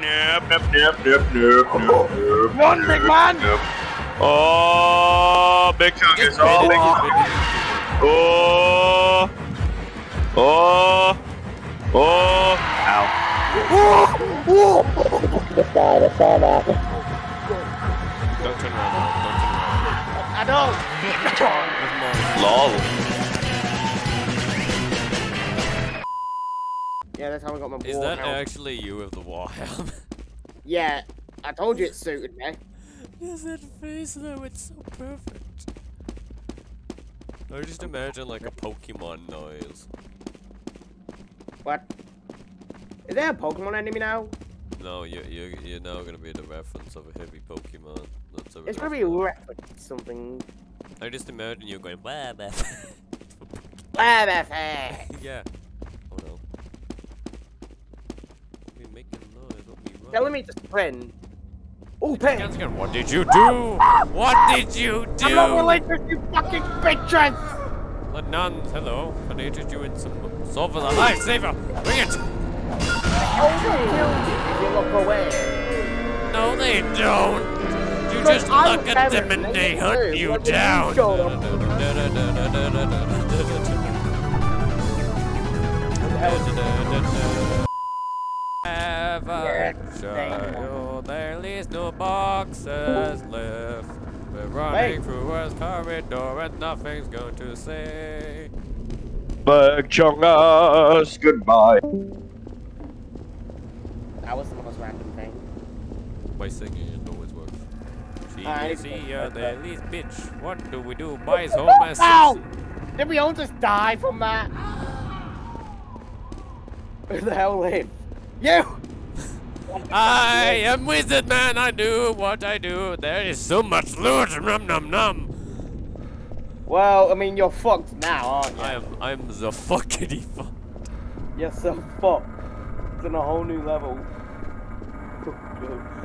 nip, nip, nip, nip, nip, nip. Run, big man! Oh, big chunk is all. Oh, oh, oh. Ow. Don't turn around. Don't turn around. I know. Never. Lol. Yeah, that's how I got my Is war that helmet. actually you with the war helmet? Yeah, I told you it suited me. Is that face though? It's so perfect. I just imagine like a Pokemon noise. What? Is there a Pokemon enemy now? No, you you you're now gonna be the reference of a heavy Pokemon. That's a It's probably reference something. I just imagine you're going wah bah. Ah, that's yeah. Oh no. Don't be making noise. Don't be running. Telling me to sprint. Oh, pin. What did you do? What did you do? I'm not related to you fucking bitches. The nuns, hello. I needed you in some solve for the lifesaver. Bring it. Oh, if you look away. No, they don't. You But just I'm look at them and they they hunt do. you What did you down. show them? Have a child, there is no boxes left. We're running Wait. through a corridor and nothing's going to say. Big chungus, goodbye. That was the most random thing. By singing, it always works. See I ya, need see to- ya, there is bitch. What do we do? Buys home as Ow! Did we all just die from that? Who the hell lived? You! I am wizard man. I do what I do. There is so much loot. Num num num. Well, I mean, you're fucked now, aren't you? I am. I'm the fuckity fuck. You're so fucked. It's on a whole new level.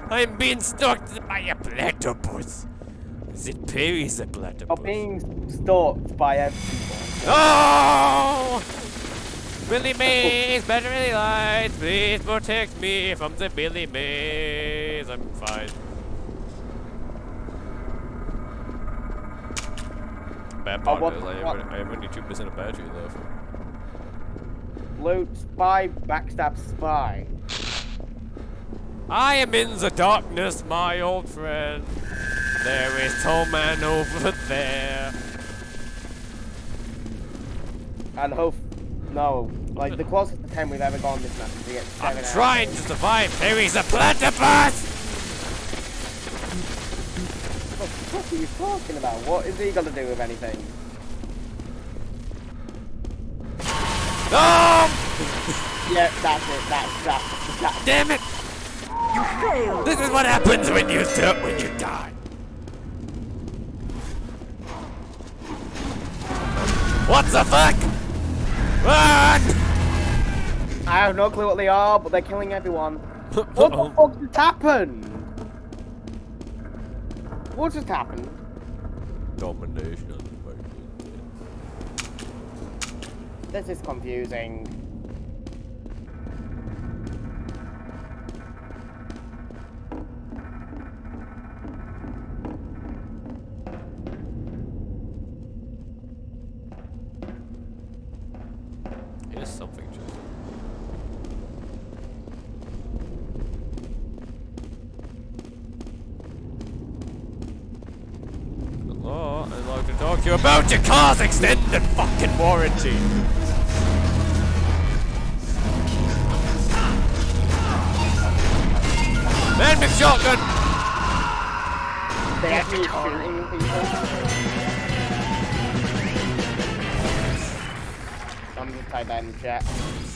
I'm being stalked by a platypus. Is it Perry's a platypus? You're being stalked by everyone. Oh! Billy Mays, battery lights, please protect me from the Billy Mays. I'm fine. Bad part is I have, only- I have only 2% of battery left. Loot, spy, backstab, spy. I am in the darkness, my old friend. There is Toll Man over there. And hope. No. Like, the closest to 10 we've ever gone this match is to get 7 I'm out. trying to survive. There is a platypus! What the fuck are you talking about? What is he gonna do with anything? No! Um! Yeah, that's it. That's, that's, that's. Damn it! You failed. This is what happens when you do, when you die. What the fuck? I have no clue what they are, but they're killing everyone. What the fuck just happened? What just happened? Domination. This is confusing. Here's something just. Hello, I'd like to talk to you about your car's extended fucking warranty. Man with shotgun! They actually shooting. I'm gonna type that in the chat.